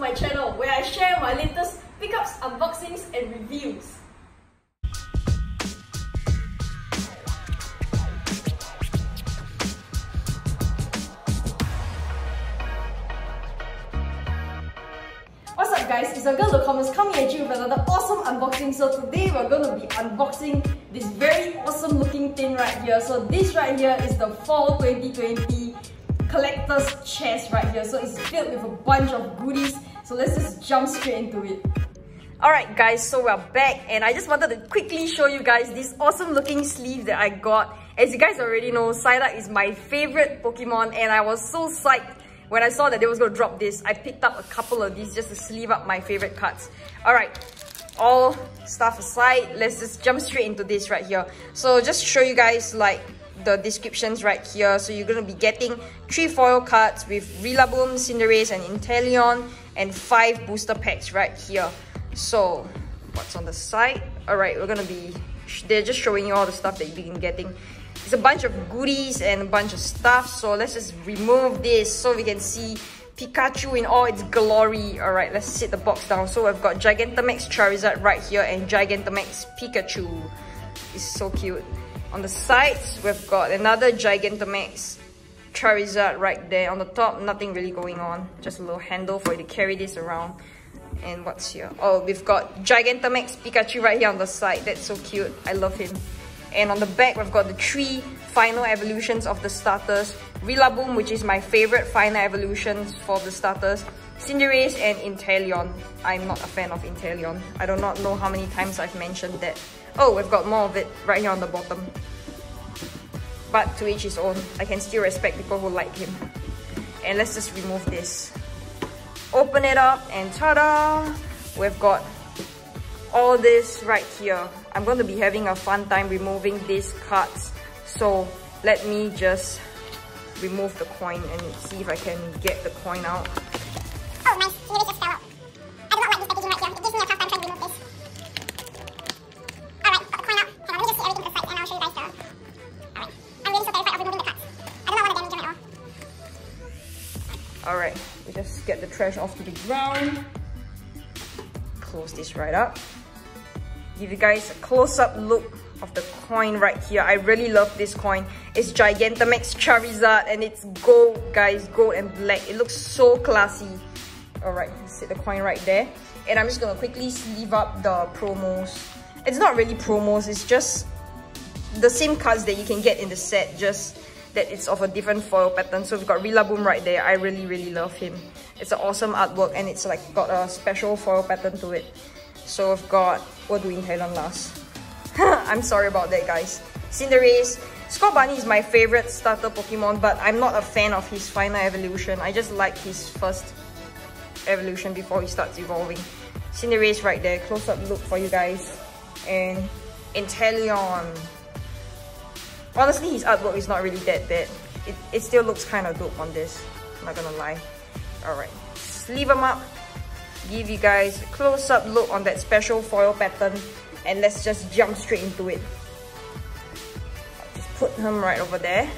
my channel where I share my latest pickups, unboxings and reviews. What's up guys, it's your girl The Comments coming at you with another awesome unboxing. So today we're going to be unboxing this very awesome looking thing right here. So this right here is the Fall 2020 collector's chest right here. So it's filled with a bunch of goodies. So let's just jump straight into it. Alright guys, so we're back and I just wanted to quickly show you guys this awesome looking sleeve that I got. As you guys already know, Psyduck is my favorite Pokemon and I was so psyched when I saw that they was going to drop this. I picked up a couple of these just to sleeve up my favorite cards. Alright, all stuff aside, let's just jump straight into this right here. So just show you guys like the descriptions right here. So you're going to be getting three foil cards with Rillaboom, Cinderace and Inteleon and five booster packs right here. So what's on the side? Alright, we're going to be... They're just showing you all the stuff that you've been getting. It's a bunch of goodies and a bunch of stuff. So let's just remove this so we can see Pikachu in all its glory. Alright, let's sit the box down. So we've got Gigantamax Charizard right here and Gigantamax Pikachu. It's so cute. On the sides, we've got another Gigantamax Charizard right there. On the top, nothing really going on. Just a little handle for you to carry this around. And what's here? Oh, we've got Gigantamax Pikachu right here on the side. That's so cute. I love him. And on the back, we've got the three final evolutions of the starters. Rillaboom, which is my favorite final evolutions for the starters. Cinderace and Inteleon. I'm not a fan of Inteleon. I do not know how many times I've mentioned that. Oh, we've got more of it right here on the bottom. But to each his own. I can still respect people who like him. And let's just remove this. Open it up and ta-da! We've got all this right here. I'm going to be having a fun time removing these cards. So let me just remove the coin and see if I can get the coin out. Get the trash off to the ground. Close this right up. Give you guys a close-up look of the coin right here. I really love this coin. It's Gigantamax Charizard and it's gold, guys. Gold and black. It looks so classy. Alright, sit the coin right there. And I'm just gonna quickly sleeve up the promos. It's not really promos, it's just the same cards that you can get in the set, just that it's of a different foil pattern. So we've got Rillaboom right there. I really, really love him. It's an awesome artwork and it's like got a special foil pattern to it. So I've got, what do we Thailand last? I'm sorry about that guys. Cinderace. Scorbunny is my favorite starter Pokemon but I'm not a fan of his final evolution. I just like his first evolution before he starts evolving. Cinderace right there, close up look for you guys. And Inteleon. Honestly, his artwork is not really that bad. It, it still looks kind of dope on this. I'm not gonna lie. Alright, sleeve them up. Give you guys a close-up look on that special foil pattern. And let's just jump straight into it. Just put them right over there.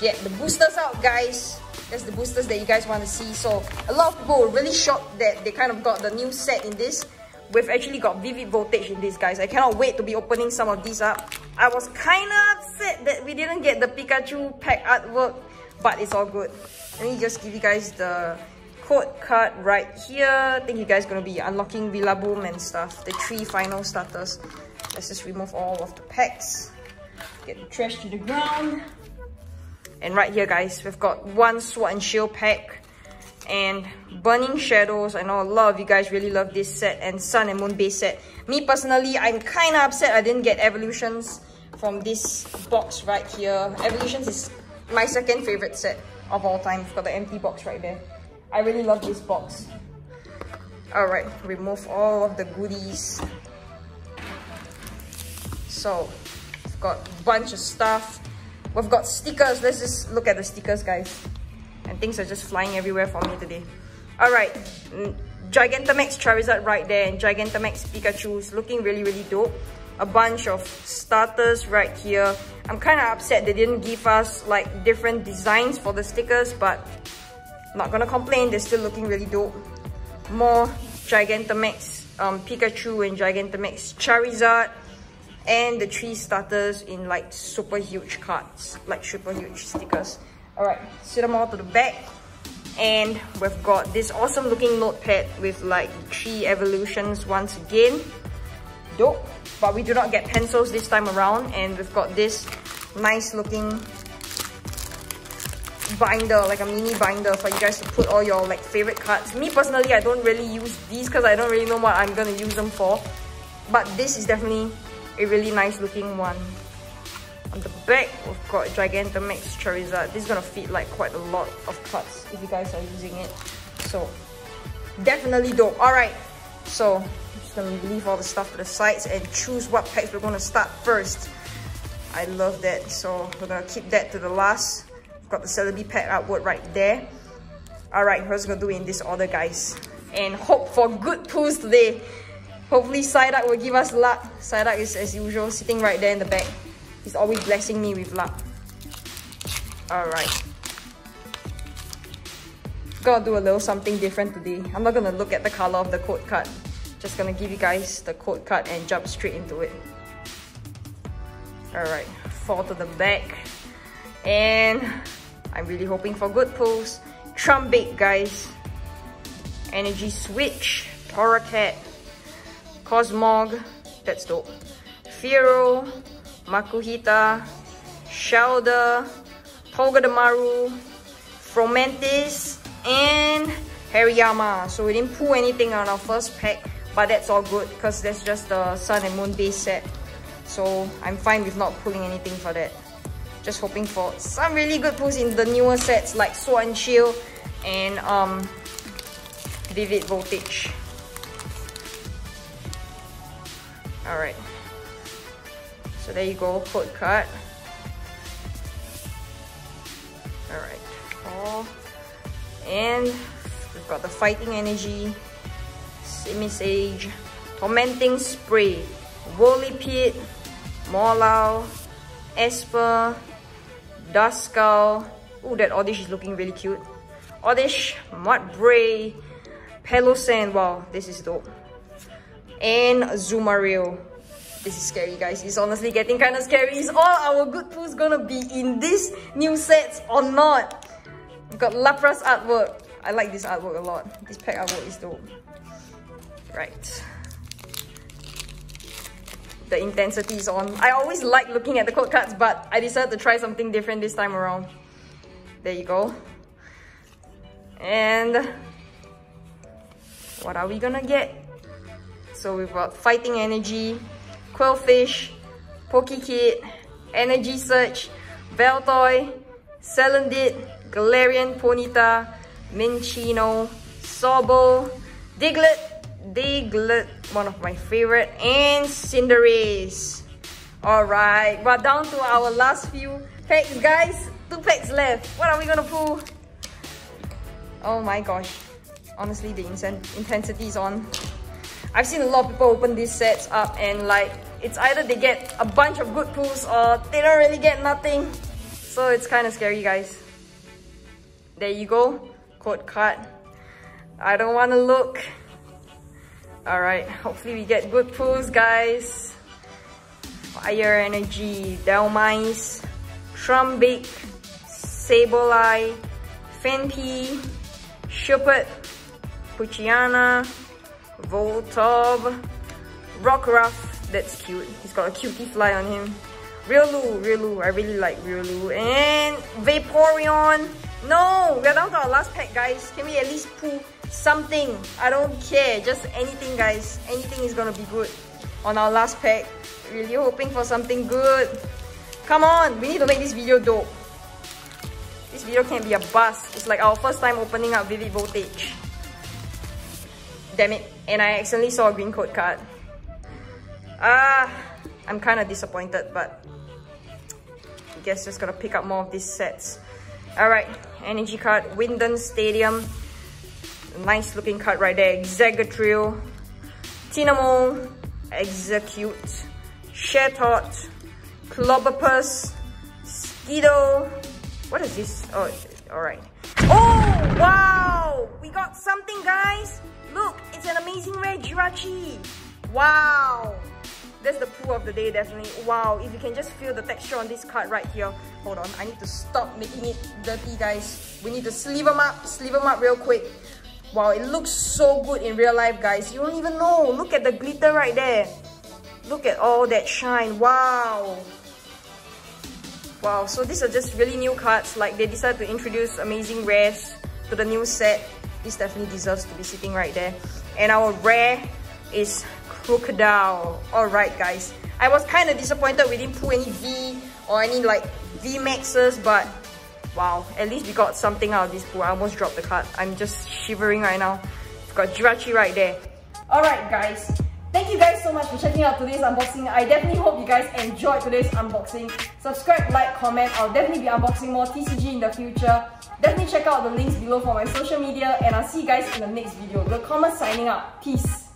Get the boosters out, guys. That's the boosters that you guys want to see. So, a lot of people were really shocked that they kind of got the new set in this. We've actually got Vivid Voltage in this, guys. I cannot wait to be opening some of these up. I was kind of upset that we didn't get the Pikachu pack artwork, but it's all good. Let me just give you guys the code card right here. I think you guys to be unlocking Rillaboom and stuff. The three final starters. Let's just remove all of the packs. Get the trash to the ground. And right here, guys, we've got one Sword and Shield pack and Burning Shadows. I know a lot of you guys really love this set and Sun and Moon base set. Me personally, I'm kind of upset I didn't get Evolutions from this box right here. Evolutions is my second favorite set of all time. We've got the empty box right there. I really love this box. Alright, remove all of the goodies. So, we've got a bunch of stuff. We've got stickers. Let's just look at the stickers, guys. And things are just flying everywhere for me today. Alright, mm, Gigantamax Charizard right there and Gigantamax Pikachu is looking really, really dope. A bunch of starters right here. I'm kind of upset they didn't give us like different designs for the stickers, but not gonna complain. They're still looking really dope. more Gigantamax um, Pikachu and Gigantamax Charizard and the three starters in like super huge cards, like super huge stickers. Alright, sit them all to the back. And we've got this awesome looking notepad with like three evolutions once again. Dope. But we do not get pencils this time around. And we've got this nice looking binder, like a mini binder for you guys to put all your like favorite cards. Me personally, I don't really use these because I don't really know what I'm gonna use them for. But this is definitely a really nice looking one. On the back, we've got Gigantamax Charizard. This is gonna fit like quite a lot of cards if you guys are using it. So, definitely dope. Alright, so I'm just gonna leave all the stuff to the sides and choose what packs we're gonna start first. I love that, so we're gonna keep that to the last. We've got the Celebi pack artwork right there. Alright, we're just gonna do it in this order, guys. And hope for good pulls today. Hopefully Psyduck will give us luck. Psyduck is as usual sitting right there in the back. He's always blessing me with luck. Alright. Gotta do a little something different today. I'm not gonna look at the color of the code card. Just gonna give you guys the code card and jump straight into it. Alright, fall to the back. And I'm really hoping for good pulls. Trumpet, guys. Energy Switch. Torracat. Cosmog. That's dope. Fearow. Makuhita, Shellder, Togedemaru, Fomantis, and Hariyama. So we didn't pull anything on our first pack, but that's all good because that's just the Sun and Moon base set. So I'm fine with not pulling anything for that. Just hoping for some really good pulls in the newer sets like Sword and Shield and um, Vivid Voltage. Alright. So there you go, code card. Alright. Oh. And we've got the Fighting Energy, Simisage, Tormenting Spray, Whirlipede, Morelull, Espurr, Duskull. Oh, that Oddish is looking really cute. Oddish, Mudbray, Palossand. Wow, this is dope. And Azumarill. This is scary, guys. It's honestly getting kind of scary. Is all our good pools gonna be in this new sets or not? We've got Lapras artwork. I like this artwork a lot. This pack artwork is dope. Right. The intensity is on. I always like looking at the code cards, but I decided to try something different this time around. There you go. And what are we gonna get? So we've got Fighting Energy, Qwilfish, Pokekid, Energy Search, Baltoy, Salandit, Galarian Ponyta, Minccino, Sobble, Diglett, Diglett, one of my favorite, and Cinderace. Alright, we're down to our last few packs, guys. Two packs left. What are we gonna pull? Oh my gosh. Honestly, the intensity is on. I've seen a lot of people open these sets up and like it's either they get a bunch of good pulls or they don't really get nothing. So it's kind of scary, guys. There you go. Code card. I don't want to look. Alright, hopefully we get good pulls, guys. Fire Energy, Dhelmise, Trumbeak, Sableye, Phanpy, Shuppet, Poochyena, Voltorb, Rockruff, that's cute. He's got a Cutiefly on him. Riolu, Riolu, I really like Riolu. And Vaporeon. No, we're down to our last pack, guys. Can we at least pull something? I don't care. Just anything, guys. Anything is gonna be good on our last pack. Really hoping for something good. Come on, we need to make this video dope. This video can't be a bust. It's like our first time opening up Vivid Voltage. Damn it. And I accidentally saw a green code card. Ah, I'm kind of disappointed, but I guess just gonna pick up more of these sets. Alright, energy card, Wyndon Stadium. Nice looking card right there. Exeggutor, Tynamo, Exeggcute, Chatot, Clobbopus, Skiddo. What is this? Oh, alright. Oh, wow! We we got something guys. Look, it's an amazing rare Jirachi. Wow. That's the poo of the day, definitely. Wow, if you can just feel the texture on this card right here. Hold on, I need to stop making it dirty, guys. We need to sleeve them up, sleeve them up real quick. Wow, it looks so good in real life, guys. You don't even know. Look at the glitter right there. Look at all that shine. Wow. Wow, so these are just really new cards. Like, they decided to introduce amazing rares to the new set. This definitely deserves to be sitting right there. And our rare is Krookodile. Alright guys, I was kind of disappointed we didn't pull any V or any like V Maxes, but wow, at least we got something out of this pool. I almost dropped the card. I'm just shivering right now. We've got Jirachi right there. Alright guys, Thank you guys so much for checking out today's unboxing. I definitely hope you guys enjoyed today's unboxing. Subscribe, like, comment. I'll definitely be unboxing more TCG in the future. Definitely check out the links below for my social media and I'll see you guys in the next video. The comment signing out. Peace.